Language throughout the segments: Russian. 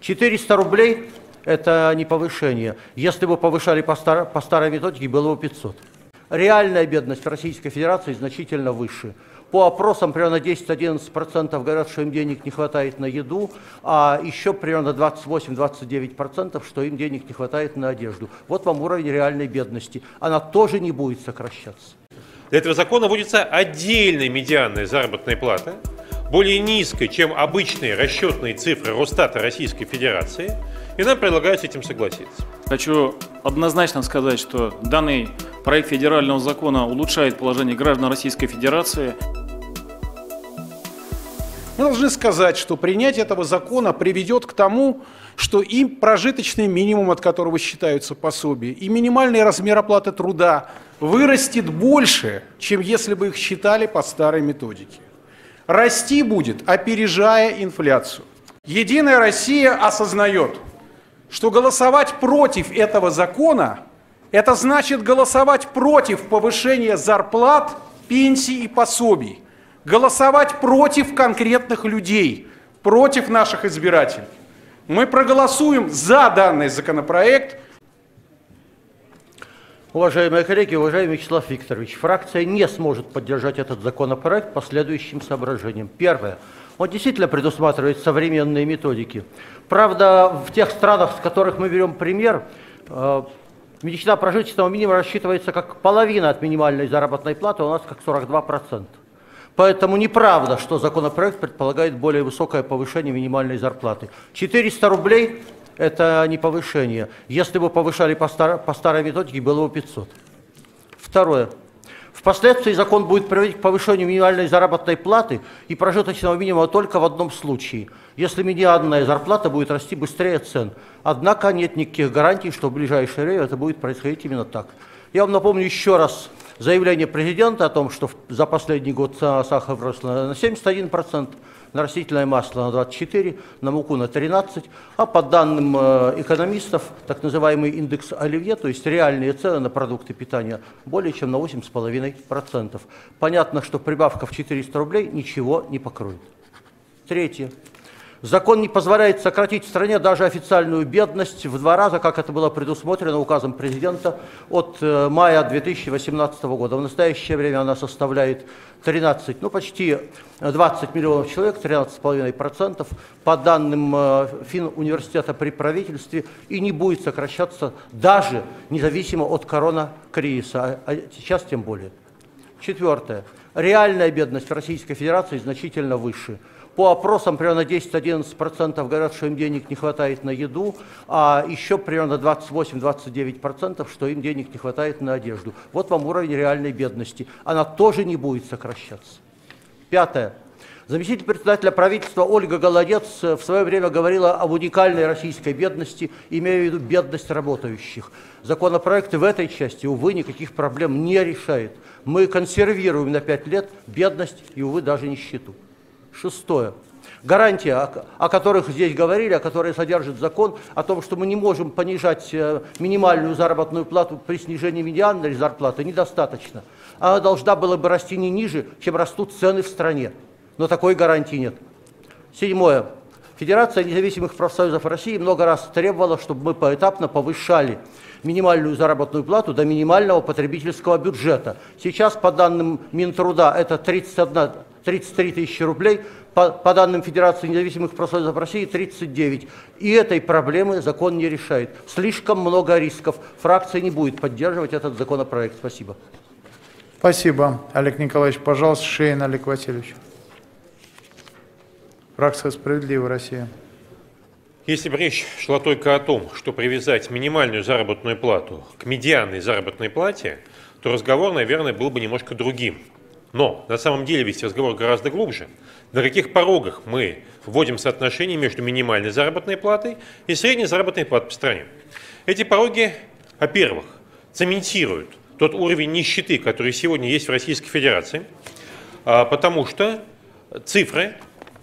400 рублей – это не повышение. Если бы повышали по, стар, по старой методике, было бы 500. Реальная бедность в Российской Федерации значительно выше. По опросам примерно 10-11% говорят, что им денег не хватает на еду, а еще примерно 28-29%, что им денег не хватает на одежду. Вот вам уровень реальной бедности. Она тоже не будет сокращаться. Для этого закона вводится отдельная медианная заработная плата, более низкой, чем обычные расчетные цифры Росстата Российской Федерации, и нам предлагают с этим согласиться. Хочу однозначно сказать, что данный проект федерального закона улучшает положение граждан Российской Федерации. Мы должны сказать, что принятие этого закона приведет к тому, что им прожиточный минимум, от которого считаются пособия, и минимальный размер оплаты труда вырастет больше, чем если бы их считали по старой методике. Расти будет, опережая инфляцию. Единая Россия осознает, что голосовать против этого закона – это значит голосовать против повышения зарплат, пенсий и пособий – голосовать против конкретных людей, против наших избирателей. Мы проголосуем за данный законопроект. Уважаемые коллеги, уважаемый Вячеслав Викторович, фракция не сможет поддержать этот законопроект по следующим соображениям. Первое. Он действительно предусматривает современные методики. Правда, в тех странах, с которых мы берем пример, э, величина прожиточного минимума рассчитывается как половина от минимальной заработной платы, у нас как 42%. Поэтому неправда, что законопроект предполагает более высокое повышение минимальной зарплаты. 400 рублей – это не повышение. Если бы повышали по, стар, по старой методике, было бы 500. Второе. Впоследствии закон будет приводить к повышению минимальной заработной платы и прожиточного минимума только в одном случае, если медианная зарплата будет расти быстрее цен. Однако нет никаких гарантий, что в ближайшее время это будет происходить именно так. Я вам напомню еще раз заявление президента о том, что за последний год цена сахара выросла на 71%, на растительное масло на 24%, на муку на 13%, а по данным э, экономистов, так называемый индекс Оливье, то есть реальные цены на продукты питания, более чем на 8,5%. Понятно, что прибавка в 400 рублей ничего не покроет. Третье. Закон не позволяет сократить в стране даже официальную бедность в два раза, как это было предусмотрено указом президента от э, мая 2018 года. В настоящее время она составляет 13, ну почти 20 миллионов человек, 13,5% по данным э, Финуниверситета при правительстве и не будет сокращаться даже независимо от коронакризиса, а сейчас тем более. Четвертое. Реальная бедность в Российской Федерации значительно выше – по опросам примерно 10-11% говорят, что им денег не хватает на еду, а еще примерно 28-29%, что им денег не хватает на одежду. Вот вам уровень реальной бедности. Она тоже не будет сокращаться. Пятое. Заместитель председателя правительства Ольга Голодец в свое время говорила об уникальной российской бедности, имея в виду бедность работающих. Законопроект в этой части, увы, никаких проблем не решает. Мы консервируем на пять лет бедность и, увы, даже нищету. Шестое. Гарантия, о которых здесь говорили, о которой содержит закон, о том, что мы не можем понижать э, минимальную заработную плату при снижении медианной зарплаты, недостаточно. Она должна была бы расти не ниже, чем растут цены в стране. Но такой гарантии нет. Седьмое. Федерация независимых профсоюзов России много раз требовала, чтобы мы поэтапно повышали минимальную заработную плату до минимального потребительского бюджета. Сейчас, по данным Минтруда, это 31 33 тысячи рублей, по, по данным Федерации независимых профсоюзов России 39. И этой проблемы закон не решает. Слишком много рисков. Фракция не будет поддерживать этот законопроект. Спасибо. Спасибо, Олег Николаевич. Пожалуйста, Шейн Олег Васильевич. Фракция «Справедливая Россия». Если бы речь шла только о том, что привязать минимальную заработную плату к медианной заработной плате, то разговор, наверное, был бы немножко другим. Но на самом деле весь разговор гораздо глубже. На каких порогах мы вводим соотношение между минимальной заработной платой и средней заработной платой по стране? Эти пороги, во-первых, цементируют тот уровень нищеты, который сегодня есть в Российской Федерации, а, потому что цифры,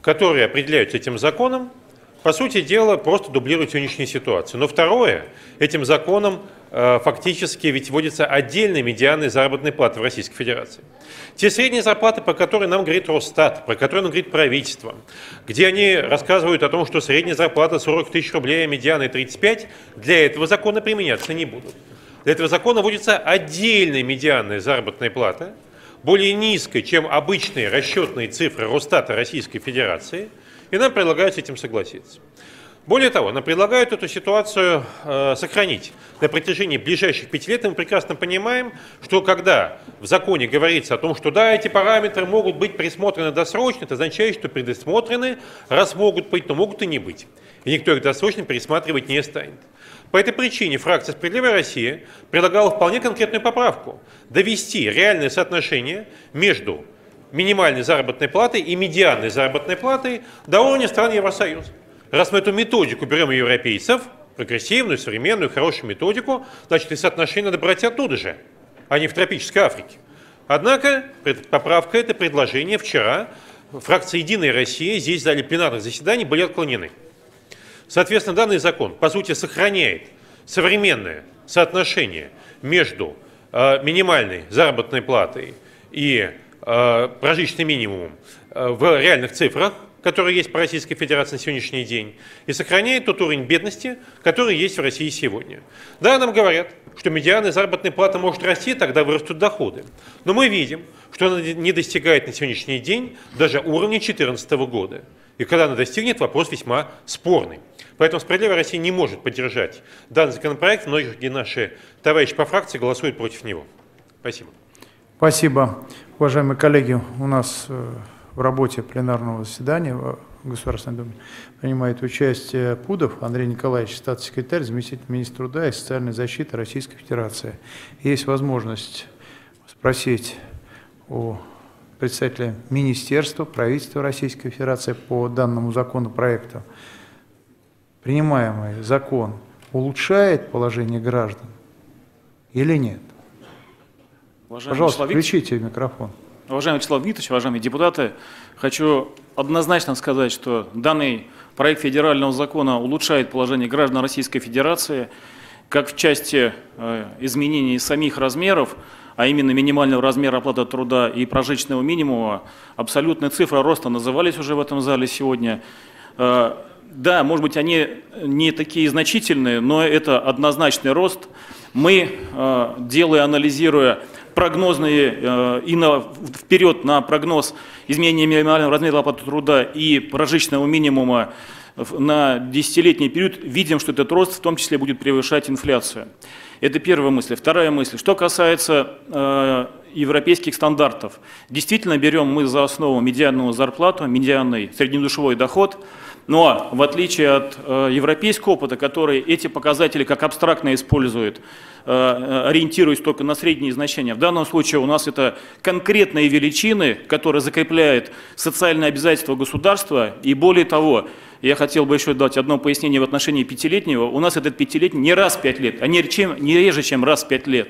которые определяются этим законом, по сути дела, просто дублируют сегодняшнюю ситуацию. Но второе, этим законом фактически ведь вводится отдельная медианная заработная плата в Российской Федерации. Те средние зарплаты, по которым нам говорит Росстат, про которые нам говорит правительство, где они рассказывают о том, что средняя зарплата 40 тысяч рублей, а медиана 35, для этого закона применяться не будут. Для этого закона вводится отдельная медианная заработная плата, более низкая, чем обычные расчетные цифры Росстата Российской Федерации, и нам предлагают с этим согласиться. Более того, нам предлагают эту ситуацию э, сохранить на протяжении ближайших пяти лет. И мы прекрасно понимаем, что когда в законе говорится о том, что да, эти параметры могут быть присмотрены досрочно, это означает, что предусмотрены, раз могут быть, то могут и не быть. И никто их досрочно пересматривать не станет. По этой причине фракция «Справедливая Россия» предлагала вполне конкретную поправку – довести реальное соотношение между минимальной заработной платой и медианной заработной платой до уровня стран Евросоюза. Раз мы эту методику берем у европейцев, прогрессивную, современную, хорошую методику, значит и соотношение надо брать оттуда же, а не в тропической Африке. Однако поправка, это предложение вчера фракции «Единая Россия» здесь в зале пленарных заседаний были отклонены. Соответственно, данный закон, по сути, сохраняет современное соотношение между э, минимальной заработной платой и э, прожиточным минимумом э, в реальных цифрах, которые есть по Российской Федерации на сегодняшний день, и сохраняет тот уровень бедности, который есть в России сегодня. Да, нам говорят, что медианная заработная плата может расти, тогда вырастут доходы. Но мы видим, что она не достигает на сегодняшний день даже уровня 2014 года. И когда она достигнет, вопрос весьма спорный. Поэтому «Справедливая Россия» не может поддержать данный законопроект. Многие наши товарищи по фракции голосуют против него. Спасибо. Спасибо. Уважаемые коллеги, у нас э, в работе пленарного заседания Государственной Думе принимает участие Пудов Андрей Николаевич, статс-секретарь, заместитель министра труда и социальной защиты Российской Федерации. Есть возможность спросить у представителя Министерства, правительства Российской Федерации по данному законопроекту. Принимаемый закон улучшает положение граждан или нет? Уважаемый Пожалуйста, Викторович, включите микрофон. Уважаемый Вячеслав Викторович, уважаемые депутаты, хочу однозначно сказать, что данный проект федерального закона улучшает положение граждан Российской Федерации, как в части э, изменений самих размеров, а именно минимального размера оплаты труда и прожиточного минимума, абсолютные цифры роста назывались уже в этом зале сегодня. Э, да, может быть, они не такие значительные, но это однозначный рост. Мы, э, делая, анализируя прогнозные э, и на, вперед на прогноз изменения минимального размера оплаты труда и прожиточного минимума на десятилетний период, видим, что этот рост в том числе будет превышать инфляцию. Это первая мысль. Вторая мысль. Что касается э, европейских стандартов. Действительно, берем мы за основу медианную зарплату, медианный среднедушевой доход, но в отличие от э, европейского опыта, который эти показатели как абстрактно использует, э, ориентируясь только на средние значения, в данном случае у нас это конкретные величины, которые закрепляют социальные обязательства государства, и более того, я хотел бы еще дать одно пояснение в отношении пятилетнего. У нас этот пятилетний не раз в пять лет, а не, чем, не реже, чем раз в пять лет.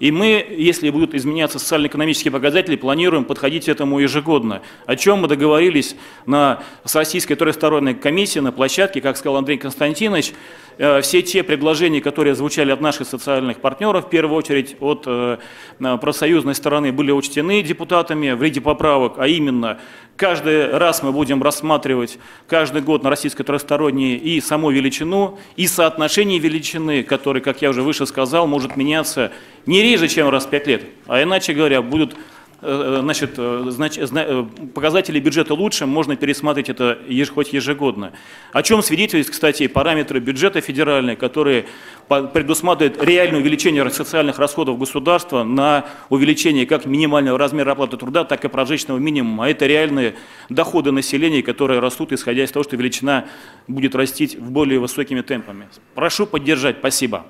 И мы, если будут изменяться социально-экономические показатели, планируем подходить к этому ежегодно. О чем мы договорились на, с Российской трехсторонней комиссией на площадке, как сказал Андрей Константинович, э, все те предложения, которые звучали от наших социальных партнеров, в первую очередь от э, профсоюзной стороны, были учтены депутатами в ряде поправок, а именно Каждый раз мы будем рассматривать каждый год на российской трехсторонней и саму величину, и соотношение величины, которое, как я уже выше сказал, может меняться не реже, чем раз в пять лет. А иначе говоря, будут Э, значит, э, знач, э, показатели бюджета лучше, можно пересматривать это еж, хоть ежегодно. О чем свидетельствуют, кстати, параметры бюджета федеральные, которые предусматривают реальное увеличение социальных расходов государства на увеличение как минимального размера оплаты труда, так и прожиточного минимума. А это реальные доходы населения, которые растут, исходя из того, что величина будет расти в более высокими темпами. Прошу поддержать. Спасибо.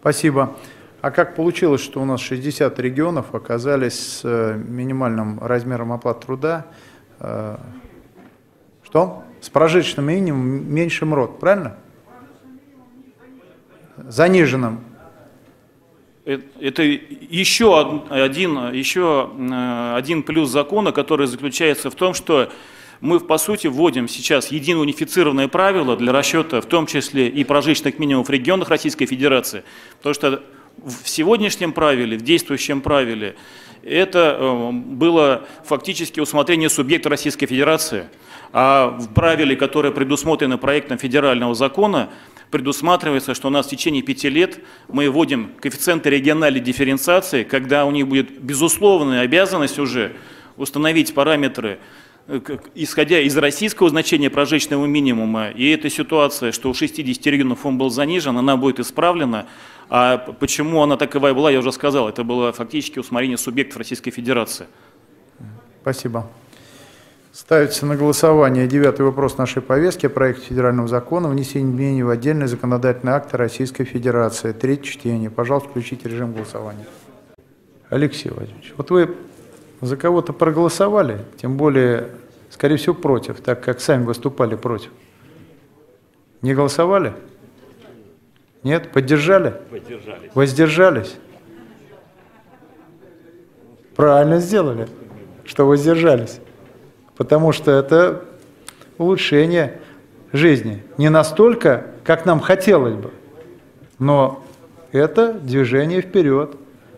Спасибо. А как получилось, что у нас 60 регионов оказались с э, минимальным размером оплаты труда? Э, что? С прожиточным минимумом меньшим род, правильно? Заниженным. Э, это еще один, еще один плюс закона, который заключается в том, что мы, по сути, вводим сейчас единое унифицированное правило для расчета, в том числе и прожиточных минимумов в регионах Российской Федерации. Потому что в сегодняшнем правиле, в действующем правиле, это э, было фактически усмотрение субъекта Российской Федерации, а в правиле, которое предусмотрено проектом федерального закона, предусматривается, что у нас в течение пяти лет мы вводим коэффициенты региональной дифференциации, когда у них будет безусловная обязанность уже установить параметры исходя из российского значения прожиточного минимума, и эта ситуация, что у 60 регионов он был занижен, она будет исправлена. А почему она таковая была, я уже сказал, это было фактически усмотрение субъектов Российской Федерации. Спасибо. Ставится на голосование девятый вопрос нашей повестки о проекте федерального закона внесение изменений в отдельные законодательные акты Российской Федерации. Третье чтение. Пожалуйста, включите режим голосования. Алексей Владимирович, вот вы за кого-то проголосовали, тем более скорее всего, против, так как сами выступали против. Не голосовали? Нет? Поддержали? Поддержались. Воздержались? Правильно сделали, что воздержались. Потому что это улучшение жизни. Не настолько, как нам хотелось бы, но это движение вперед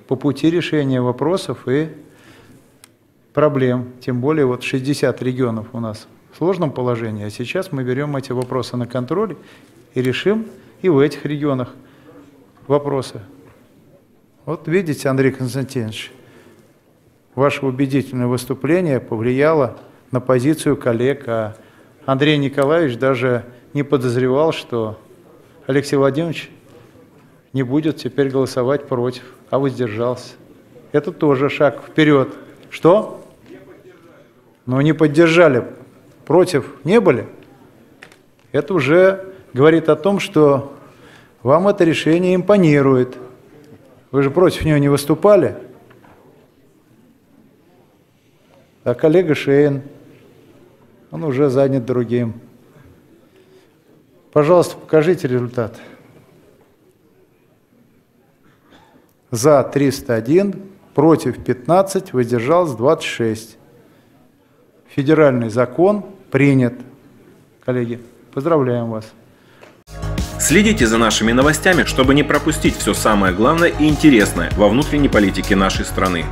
по пути решения вопросов и проблем, тем более вот 60 регионов у нас в сложном положении, а сейчас мы берем эти вопросы на контроль и решим и в этих регионах вопросы. Вот видите, Андрей Константинович, ваше убедительное выступление повлияло на позицию коллег, а Андрей Николаевич даже не подозревал, что Алексей Владимирович не будет теперь голосовать против, а воздержался. Это тоже шаг вперед. Что? Но не поддержали, против не были, это уже говорит о том, что вам это решение импонирует. Вы же против него не выступали. А коллега Шейн, он уже занят другим. Пожалуйста, покажите результат. За 301, против 15, воздержалось 26 федеральный закон принят. Коллеги, поздравляем вас. Следите за нашими новостями, чтобы не пропустить все самое главное и интересное во внутренней политике нашей страны.